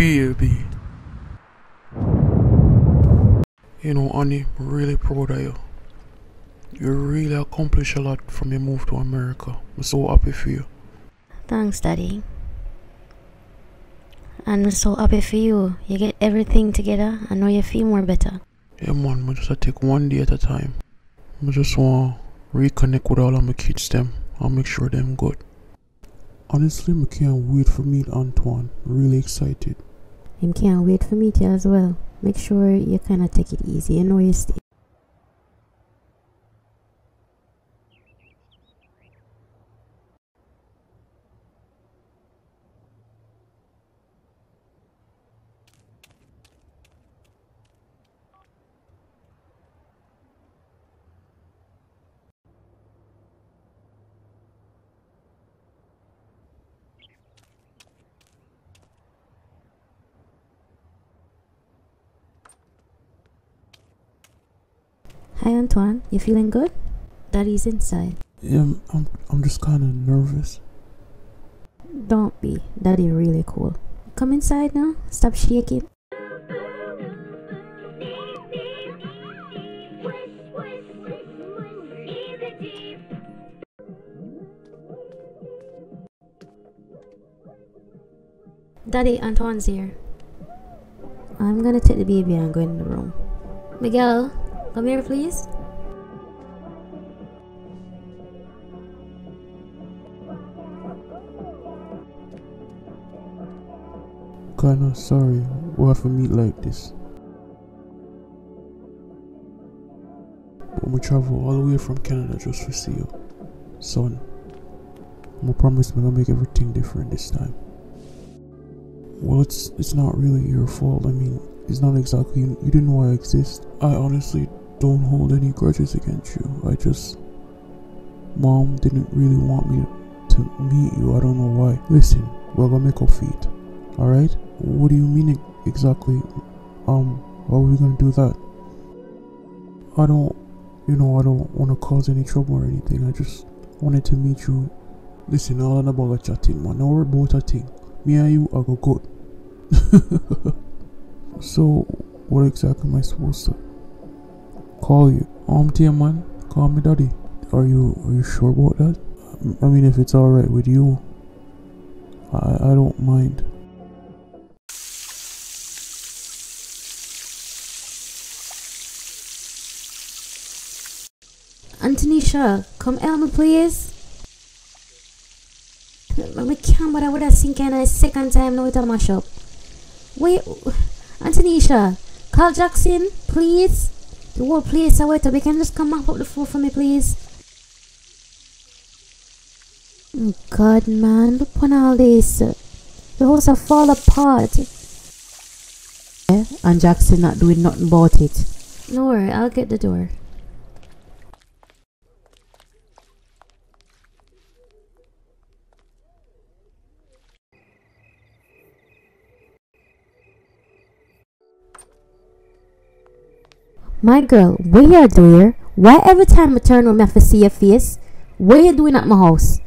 Baby. You know, Annie, I'm really proud of you. You really accomplished a lot from your move to America. I'm so happy for you. Thanks, Daddy. And I'm so happy for you. You get everything together. I know you feel more better. Yeah, man, I just take one day at a time. I just want to reconnect with all of my kids, them, I'll make sure them good. Honestly, I can't wait for meet Antoine. Really excited. Him can't wait for me to as well. Make sure you kind of take it easy. You know you stay. Hi, Antoine. You feeling good? Daddy's inside. Yeah, I'm, I'm, I'm just kind of nervous. Don't be. Daddy really cool. Come inside now. Stop shaking. Daddy, Antoine's here. I'm gonna take the baby and go in the room. Miguel, come here, please. Kinda sorry have to meet like this. But we travel all the way from Canada just to see you. Son, I promise I'm gonna make everything different this time. Well, it's it's not really your fault. I mean, it's not exactly you didn't know I exist. I honestly don't hold any grudges against you. I just mom didn't really want me to meet you. I don't know why. Listen, we're gonna make up feet. All right? What do you mean exactly? Um, how are we gonna do that? I don't, you know, I don't want to cause any trouble or anything. I just wanted to meet you. Listen, all about a chatting, man. Now we're about a thing. Me and you are go good. so, what exactly am I supposed to call you? Um, dear man, call me daddy. Are you are you sure about that? I mean, if it's all right with you, I I don't mind. Antonisha, come help me, please. I can't, but I would have seen kind of second time now it'll mash up. Wait, Antonisha, call Jackson, please. The place I wait up. You can just come up the floor for me, please. Oh, God, man, look on all this. The house will fall apart. Yeah, and Jackson not doing nothing about it. No worry, I'll get the door. My girl, what you doing here? Why every time I turn around I have to see your face? What you doing at my house?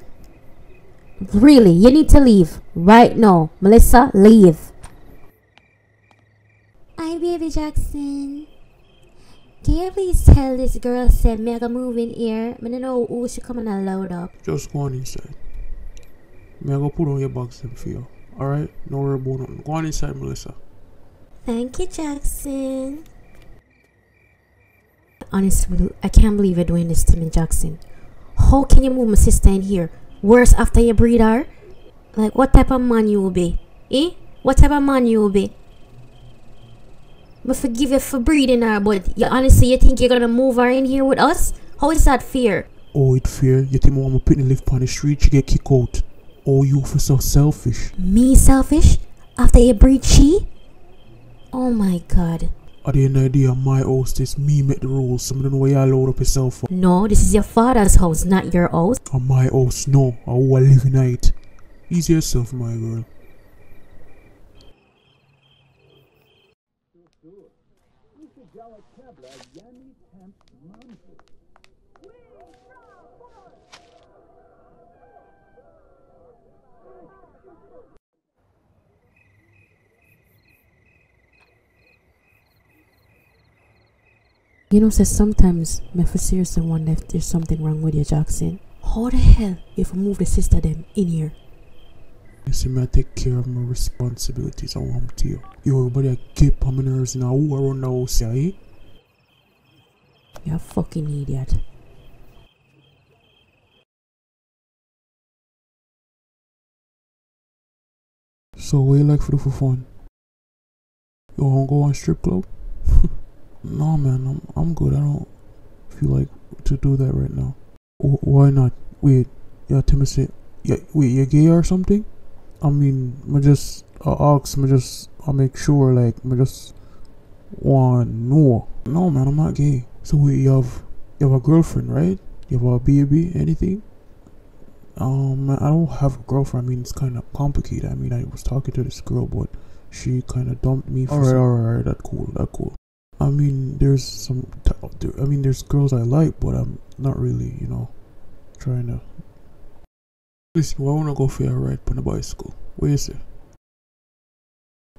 Really, you need to leave right now. Melissa, leave. Hi, baby Jackson. Can you please tell this girl said me I can move in here? I don't know who she coming and load up. Just go on inside. May I go put on your bags them for you? Alright? No worry about nothing. Go on inside, Melissa. Thank you, Jackson. Honestly, I can't believe you're doing this to me, Jackson. How can you move my sister in here? Worse after you breed her? Like, what type of man you will be? Eh? What type of man you will be? But forgive you for breeding her, but you honestly you think you're gonna move her in here with us? How is that fair? Oh, it fair. You think my mama put live on the street, she get kicked out. Oh, you for so selfish. Me selfish? After you breed she? Oh my god. At the end of the day, my house, this me make the rules. Some don't know why you load up yourself. No, this is your father's house, not your house. On my house, no. Oh, I will live in it. Easy yourself, my girl. You know, says sometimes me for seriously wonder if there's something wrong with you, Jackson. How the hell you have move the sister them in here? You see, me I take care of my responsibilities. I want to you. You everybody, I keep on my nerves now. Who around the house, yeah, eh? You're a fucking idiot. So, what you like for the for fun? You wanna go on strip club? no, man, I'm I'm good. I don't feel like to do that right now. Wh- why not? Wait, yeah, Timothy. Yeah, wait, you gay or something? I mean, I just uh, ask, I just I make sure, like, I just want know. No, man, I'm not gay. So wait, you have you have a girlfriend, right? You have a baby, anything? Um, I don't have a girlfriend. I mean, it's kind of complicated. I mean, I was talking to this girl, but she kind of dumped me. For alright, alright, alright. That cool. That cool. I mean, there's some. I mean, there's girls I like, but I'm not really, you know, trying to. Listen, I wanna go for a ride on a bicycle. Where you say?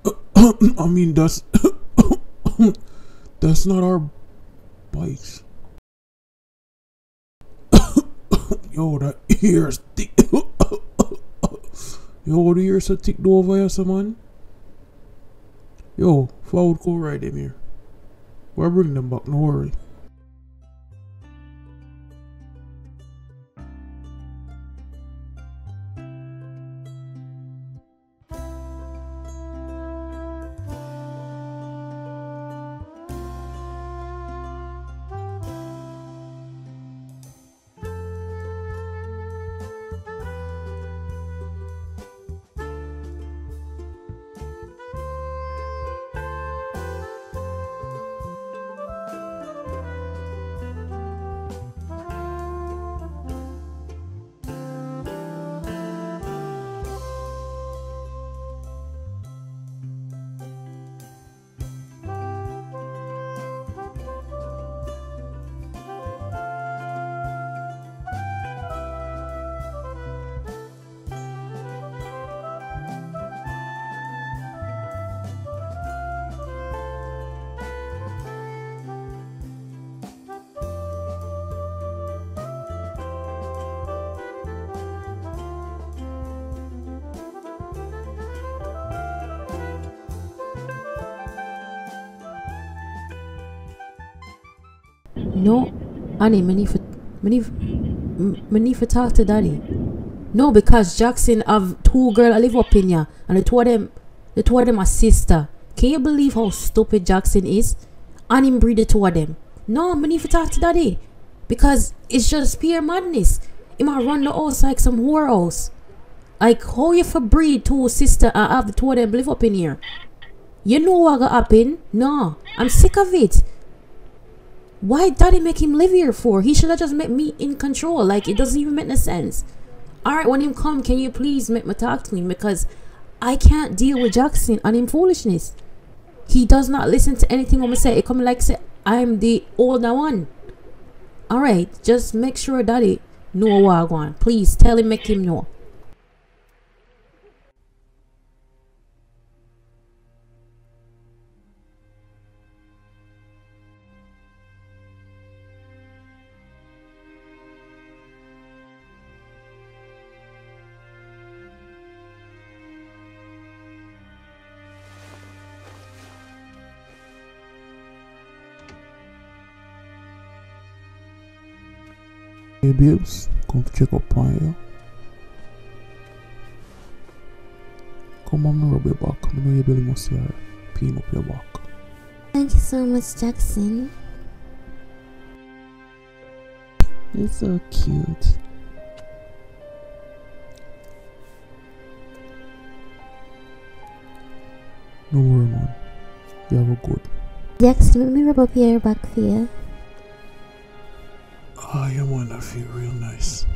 I mean, that's that's not our bikes. Yo, that ears thick. Yo, the ears are thick over here, man. Yo, forward go right them here. We'll bring them back, no worry. No, Annie, need for talk to daddy. No, because Jackson have two girl I live up in ya, and the two of them, the two of them are sister. Can you believe how stupid Jackson is? And him breed the two of them. No, talk to daddy, because it's just pure madness. He might run the house like some whore. Like how you for breed two sister and have the two of them live up in here? You know what gonna happen? No, I'm sick of it. Why did daddy make him live here for? He should have just made me in control. Like it doesn't even make no sense. Alright, when him come, can you please make me talk to him? Because I can't deal with Jackson and him foolishness. He does not listen to anything I'm say. It come like say I'm the older one. Alright, just make sure daddy know what I want. Please tell him make him know. On, me rub your back. I know your belly must be peeing up your back. Thank you so much, Jackson. You're so cute. No worry, man. You have a good. Jackson, let me rub up your back for you. Ah, your man, I feel real nice.